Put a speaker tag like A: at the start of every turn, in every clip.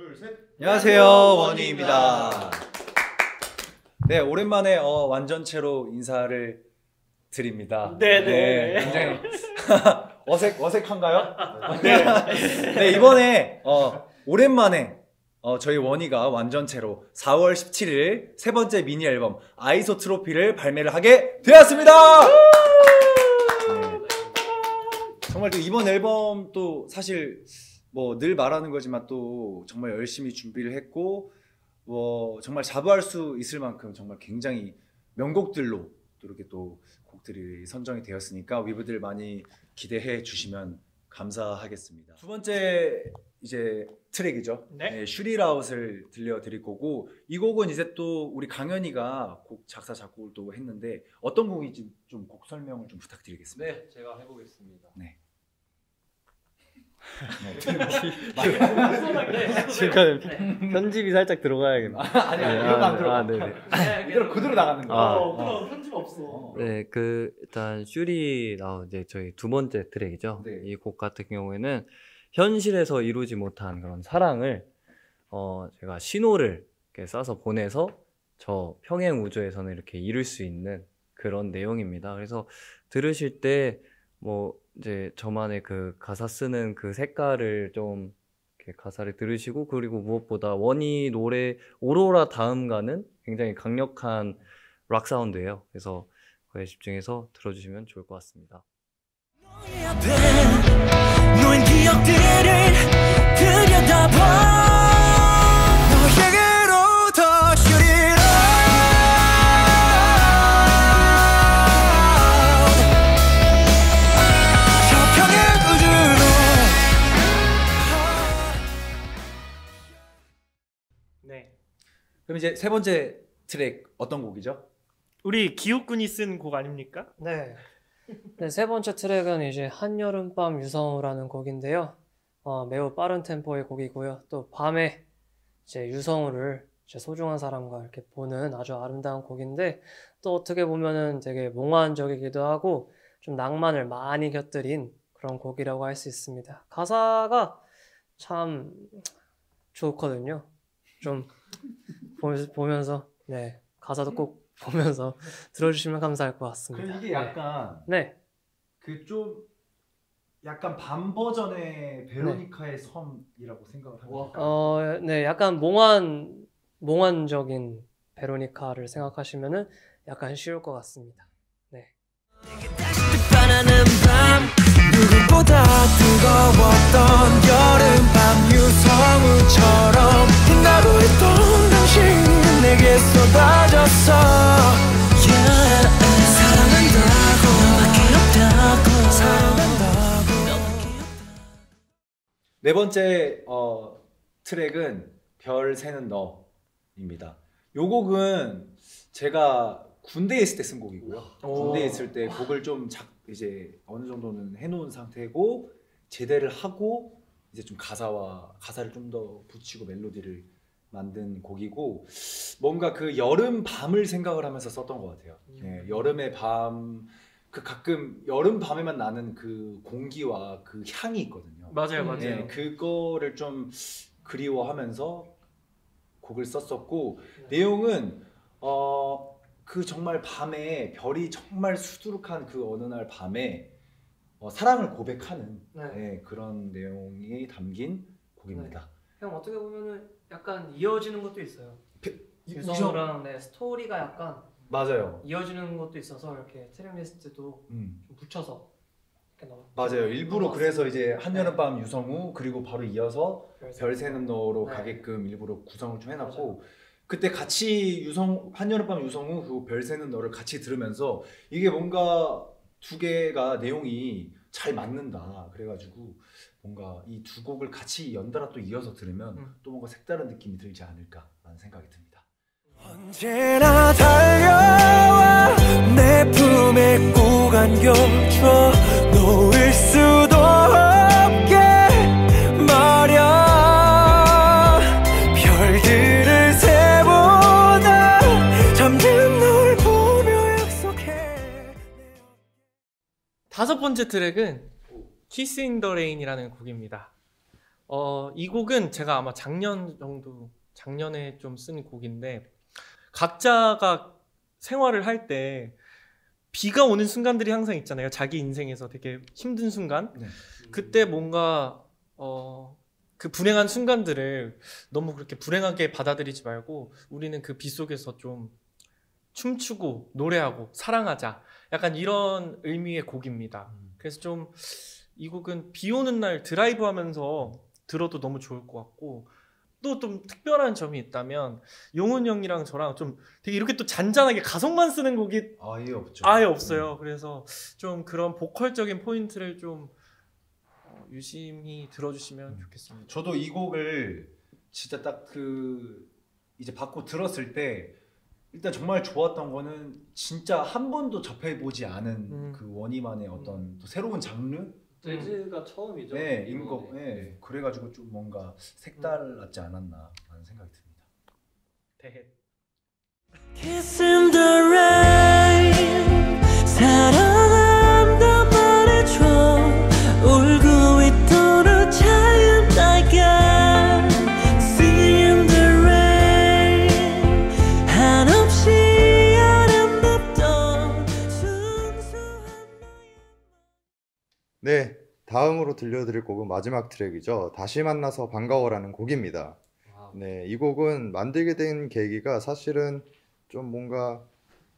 A: 둘, 셋.
B: 안녕하세요 원희입니다. 네 오랜만에 어, 완전체로 인사를 드립니다.
C: 네, 네.
B: 굉장히 어색 어색한가요? 네. 네 이번에 어, 오랜만에 어, 저희 원희가 완전체로 4월 17일 세 번째 미니 앨범 아이소 트로피를 발매를 하게 되었습니다. 네. 정말 또 이번 앨범도 사실 뭐 늘 말하는 거지만 또 정말 열심히 준비를 했고 뭐 정말 자부할 수 있을 만큼 정말 굉장히 명곡들로 또 이렇게 또 곡들이 선정이 되었으니까 위브들 많이 기대해 주시면 감사하겠습니다. 두 번째 이제 트랙이죠.
C: 네.
B: 슈리라웃을 들려드릴 거고 이 곡은 이제 또 우리 강현이가 곡 작사 작곡을 또 했는데 어떤 곡인지 좀 곡 설명을 좀 부탁드리겠습니다.
C: 네, 제가 해보겠습니다.
B: 네.
D: 지금 편집이 살짝 들어가야겠네.
B: 아니야
D: 네,
B: 이런 거안
D: 아,
B: 들어가.
D: 아, 네네.
B: 그대로 그대로 나가는 거야.
D: 아.
C: 어, 그럼 편집 없어.
D: 네, 그 일단 슈리 나온 이제 저희 두 번째 트랙이죠.
B: 네.
D: 이곡 같은 경우에는 현실에서 이루지 못한 그런 사랑을 어 제가 신호를 이렇게 쏴서 보내서 저 평행 우주에서는 이렇게 이룰 수 있는 그런 내용입니다. 그래서 들으실 때 뭐 이제 저만의 그 가사 쓰는 그 색깔을 좀 가사를 들으시고 그리고 무엇보다 원위 노래 오로라 다음 가는 굉장히 강력한 락 사운드예요. 그래서 그에 집중해서 들어주시면 좋을 것 같습니다.
E: 너의 앞에 기억들을 들여다봐
B: 그럼 이제 세 번째 트랙 어떤 곡이죠?
C: 우리 기욱군이 쓴 곡 아닙니까?
F: 네. 네, 세 번째 트랙은 이제 한여름밤 유성우라는 곡인데요. 어, 매우 빠른 템포의 곡이고요. 또 밤에 이제 유성우를 이제 소중한 사람과 이렇게 보는 아주 아름다운 곡인데 또 어떻게 보면은 되게 몽환적이기도 하고 좀 낭만을 많이 곁들인 그런 곡이라고 할 수 있습니다. 가사가 참 좋거든요. 좀 보- 보면서 네 가사도 꼭 보면서 들어주시면 감사할 것 같습니다.
B: 이게 약간
F: 네.
B: 그 좀 약간 반 버전의 베로니카의 섬이라고 생각을 합니다.
F: 어, 네, 약간 몽환, 몽환적인 베로니카를 생각하시면은 약간 쉬울 것 같습니다. 네.
E: 밤 누구보다 뜨거웠던 여름밤 유성우처럼 빛나고 있던 당신은 내게 쏟아졌어 yeah. 사랑한다고 너밖에 없다고 사랑한다고
B: 네 번째 어, 트랙은 별 새는 너입니다. 요 곡은 제가 군대에 있을 때 쓴 곡이고요. 군대에 있을 때 곡을 좀 작, 이제 어느 정도는 해놓은 상태고 제대를 하고 이제 좀 가사와 가사를 좀 더 붙이고 멜로디를 만든 곡이고 뭔가 그 여름 밤을 생각을 하면서 썼던 것 같아요. 예, 여름의 밤, 그 가끔 여름 밤에만 나는 그 공기와 그 향이 있거든요.
C: 맞아요, 맞아요.
B: 네, 그거를 좀 그리워하면서 곡을 썼었고 내용은 어 그 정말 밤에 별이 정말 수두룩한 그 어느 날 밤에 어, 사랑을 고백하는
F: 네.
B: 네, 그런 내용이 담긴 곡입니다.
F: 형 어떻게 보면은 약간 이어지는 것도 있어요.
B: 이-
F: 유성우랑 네, 스토리가 약간
B: 맞아요.
F: 이어지는 것도 있어서 이렇게 트랙 리스트도
B: 음,
F: 좀 붙여서 이렇게 넣어.
B: 맞아요. 일부러. 그래서 이제 한여름 밤 유성우 그리고 바로 이어서 별 새는 너로
F: 네.
B: 가게끔 일부러 구성을 좀 해놨고 그때 같이 유성 한여름 밤 유성우 그리고 별 새는 너를 같이 들으면서 이게 뭔가 두 개가 내용이 잘 맞는다 그래가지고 뭔가 이 두 곡을 같이 연달아 또 이어서 들으면
F: 음.
B: 또 뭔가 색다른 느낌이 들지 않을까라는 생각이 듭니다.
E: 언제나 달려와 내 품에 꼭 안겨줘
C: 다섯 번째 트랙은 Kiss in the Rain이라는 곡입니다. 어, 이 곡은 제가 아마 작년 정도 작년에 좀 쓴 곡인데 각자가 생활을 할 때 비가 오는 순간들이 항상 있잖아요. 자기 인생에서 되게 힘든 순간.
B: 네.
C: 그때 뭔가 어, 그 불행한 순간들을 너무 그렇게 불행하게 받아들이지 말고 우리는 그 비 속에서 좀 춤추고 노래하고 사랑하자. 약간 이런 의미의 곡입니다. 그래서 좀 이 곡은 비 오는 날 드라이브 하면서 들어도 너무 좋을 것 같고 또 좀 특별한 점이 있다면 용훈 형이랑 저랑 좀 되게 이렇게 또 잔잔하게 가성만 쓰는 곡이
B: 아예 없죠.
C: 아예 없어요. 그래서 좀 그런 보컬적인 포인트를 좀 어, 유심히 들어주시면 좋겠습니다.
B: 저도 이 곡을 진짜 딱 그 이제 받고 들었을 때 일단 정말 좋았던 거는 진짜 한 번도 접해보지 않은
C: 음.
B: 그 원희만의 어떤 또 새로운 장르
D: 재즈가 처음이죠.
B: 네, 인곡 네. 그래가지고 좀 뭔가 색달랐지 않았나 라는 생각이 듭니다.
C: 대해.
A: 다음으로 들려드릴 곡은 마지막 트랙이죠. 다시 만나서 반가워라는 곡입니다. 네, 이 곡은 만들게 된 계기가 사실은 좀 뭔가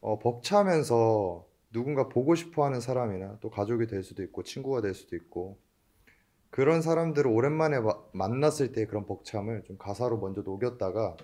A: 어, 벅차면서 누군가 보고 싶어 하는 사람이나 또 가족이 될 수도 있고 친구가 될 수도 있고 그런 사람들을 오랜만에 마- 만났을 때 그런 벅참을 좀 가사로 먼저 녹였다가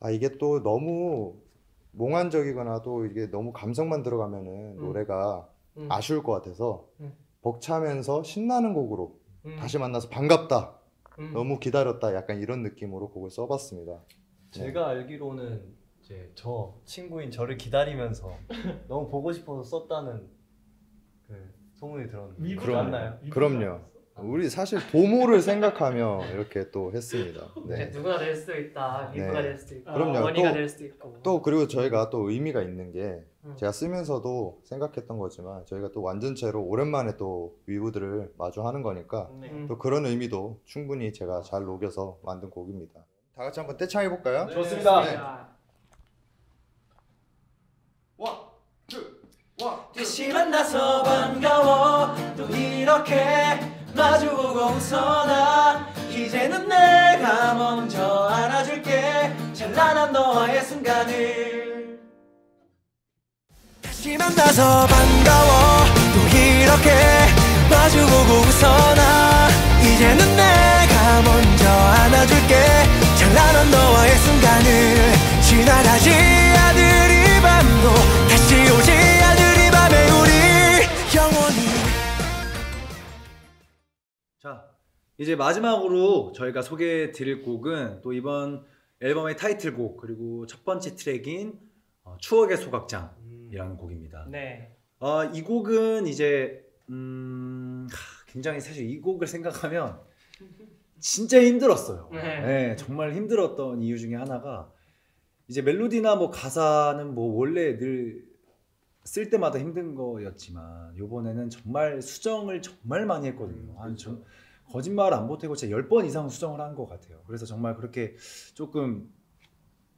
A: 아 이게 또 너무 몽환적이거나 또 이게 너무 감성만 들어가면은 노래가
F: 음.
A: 아쉬울 것 같아서
F: 음.
A: 벅차면서 신나는 곡으로
F: 음.
A: 다시 만나서 반갑다
F: 음.
A: 너무 기다렸다 약간 이런 느낌으로 곡을 써봤습니다
D: 제가 알기로는 이제 저 친구인 저를 기다리면서 너무 보고 싶어서 썼다는 그 소문이 들었는데
A: 그럼-
D: 맞나요?
A: 그럼요 우리 사실 도모를 생각하며 이렇게 또 했습니다
F: 이제
A: 네.
F: 누가 될 수도 있다. 리브가
A: 네.
F: 될 수도 있고,
A: 그럼요.
F: 원희가
A: 또-
F: 될 수도 있고.
A: 또 그리고 저희가 또 의미가 있는 게
F: 음.
A: 제가 쓰면서도 생각했던 거지만 저희가 또 완전체로 오랜만에 또 위브들을 마주하는 거니까
C: 네.
F: 음.
A: 또 그런 의미도 충분히 제가 잘 녹여서 만든 곡입니다 다 같이 한번 떼창해 볼까요?
B: 좋습니다.
A: 네.
F: 자,
E: 다시 만나서 반가워 또 이렇게 마주보고 웃어나 이제는 내가 먼저 안아줄게 찬란한 너와의 순간을 다시 만나서 반가워. 또 이렇게 마주보고 웃어나 이제는 내가 먼저 안아줄게. 찬란한 너와의 순간을 지나가지 않으리 밤도 다시 오지 않으리 밤에 우리 영원히.
B: 자, 이제 마지막으로 저희가 소개해 드릴 곡은 또 이번 앨범의 타이틀곡 그리고 첫 번째 트랙인 어, 추억의 소각장 이라는 곡입니다.
C: 네.
B: 어, 이 곡은 이제 음, 하, 굉장히 사실 이 곡을 생각하면 진짜 힘들었어요.
F: 네.
B: 네, 정말 힘들었던 이유 중에 하나가 이제 멜로디나 뭐 가사는 뭐 원래 늘 쓸 때마다 힘든 거였지만 이번에는 정말 수정을 정말 많이 했거든요. 한좀 거짓말 안 보태고 진짜 10번 이상 수정을 한 것 같아요. 그래서 정말 그렇게 조금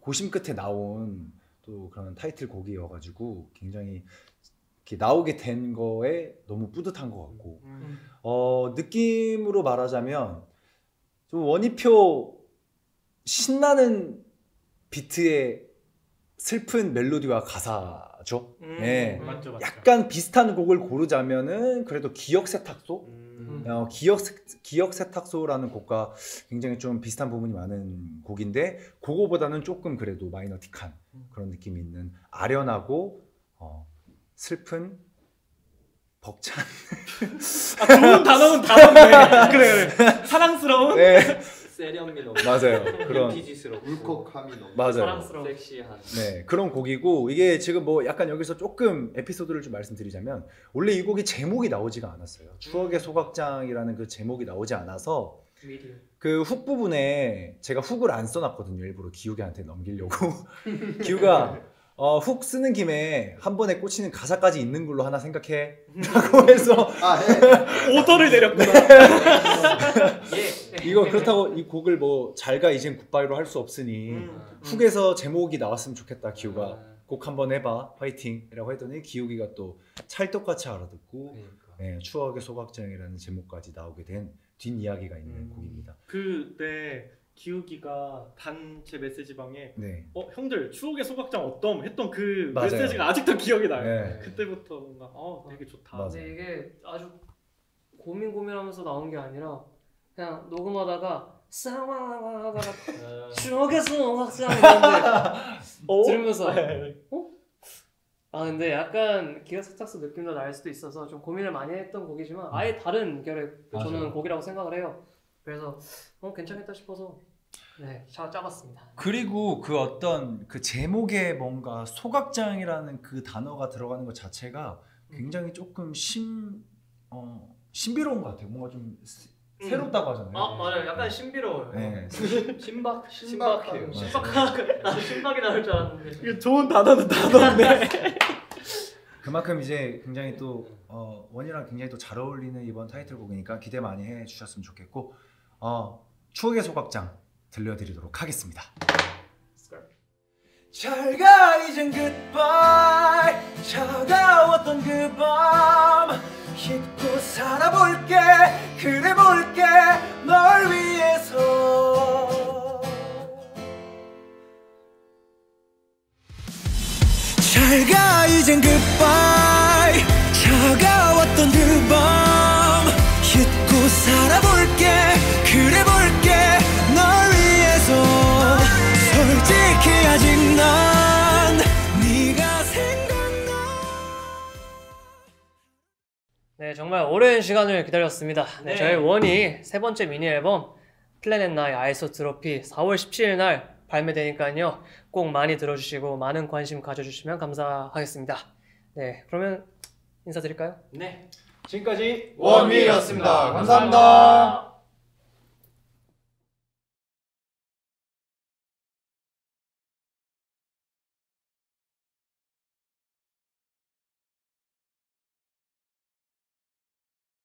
B: 고심 끝에 나온 또 그런 타이틀 곡이어가지고 굉장히 이렇게 나오게 된 거에 너무 뿌듯한 것 같고
C: 음.
B: 어, 느낌으로 말하자면 좀 원희표 신나는 비트의 슬픈 멜로디와 가사죠.
C: 음.
B: 네.
C: 맞죠, 맞죠.
B: 약간 비슷한 곡을 고르자면은 그래도 기억 세탁소?
C: 음.
B: 어, 기억 세- 기억 세탁소라는 곡과 굉장히 좀 비슷한 부분이 많은 곡인데 그거보다는 조금 그래도 마이너틱한 그런 느낌이 있는 아련하고 어, 슬픈 벅찬
C: 아, 좋은 단어는 단어인데. 그래, 그래. 사랑스러운?
B: 네
D: 세련미 너무
B: 맞아요. 그런
D: 빈티지스럽고
A: 울컥함이 너무
B: 맞아요.
F: 사랑스러운.
D: 섹시한.
B: 네 그런 곡이고 이게 지금 뭐 약간 여기서 조금 에피소드를 좀 말씀드리자면 원래 이 곡이 제목이 나오지가 않았어요. 추억의 소각장이라는 그 제목이 나오지 않아서
F: 미디어.
B: 그훅 부분에 제가 훅을 안 써놨거든요 일부러 기욱이한테 넘기려고. 기욱아 어, 훅 쓰는 김에 한 번에 꽂히는 가사까지 있는 걸로 하나 생각해. 라고 해서
A: 아, 네.
C: 오더를 내렸구나.
F: 예.
B: 이거 그렇다고 이 곡을 뭐 잘가 이젠 굿바이로 할 수 없으니
C: 음.
B: 훅에서 제목이 나왔으면 좋겠다 기우가 곡 한번 해봐 화이팅이라고 했더니 기우기가 또 찰떡같이 알아듣고 네, 추억의 소각장이라는 제목까지 나오게 된 뒷이야기가 있는
C: 음.
B: 곡입니다.
C: 그때 기욱이가 단체 메시지방에
B: 네.
C: 어 형들 추억의 소각장 어떤 했던 그
B: 맞아요.
C: 메시지가 아직도 기억이 나요.
B: 네.
C: 그때부터 뭔가 어 되게 좋다.
B: 맞아요.
F: 근데 이게 아주 고민 고민하면서 나온 게 아니라 그냥 녹음하다가 하다가 추억에서 확장 이랬는데
C: 어?
F: 들으면서
C: 네.
F: 어? 아 근데 약간 기가스탁스 느낌도 날 수도 있어서 좀 고민을 많이 했던 곡이지만 아예 다른 결의 저는. 곡이라고 생각을 해요. 그래서 어 괜찮겠다 싶어서 네 짜, 짜봤습니다.
B: 그리고 그 어떤 그 제목에 뭔가 소각장이라는 그 단어가 들어가는 것 자체가 굉장히 조금 신 어, 신비로운 것 같아요. 뭔가 좀 새-
F: 음.
B: 새롭다고 하잖아요.
F: 아 맞아요. 약간 신비로워요.
B: 네.
F: 신박
A: 신박해요.
F: 신박하게 나도 신박이 나올 줄 알았는데.
C: 이게 좋은 단어는 단어인데.
B: 그만큼 이제 굉장히 또 어, 원이랑 굉장히 또 잘 어울리는 이번 타이틀곡이니까 기대 많이 해주셨으면 좋겠고 어, 추억의 소각장 들려드리도록 하겠습니다. 잘가 이젠 굿바이 차가웠던 그 밤. 잊고 살아볼게 그래 볼게 널 위해서.
E: 잘가 이젠
F: good 정말 오랜 시간을 기다렸습니다. 네,
C: 네.
F: 저희 원위 세 번째 미니 앨범 Planet Nine ISOTROPY 4월 17일 날 발매되니까요. 꼭 많이 들어주시고 많은 관심 가져주시면 감사하겠습니다. 네, 그러면 인사드릴까요?
C: 네.
B: 지금까지
A: 원미였습니다. 감사합니다.